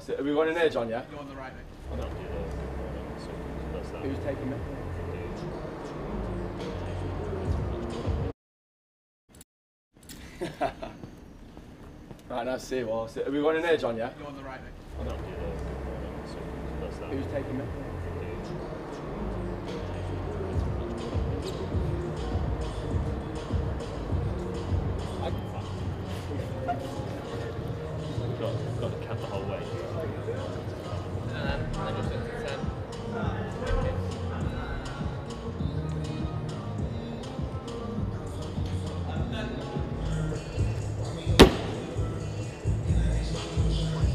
well. So, have we got an edge on, yeah? You're on the right, mate. I don't do the. That's that. Who's taking it? right, nice to see you all. So, have we got an edge on, yeah? You're on the right, mate. I don't the. That's. Who's taking it? Got, got the cat the whole way.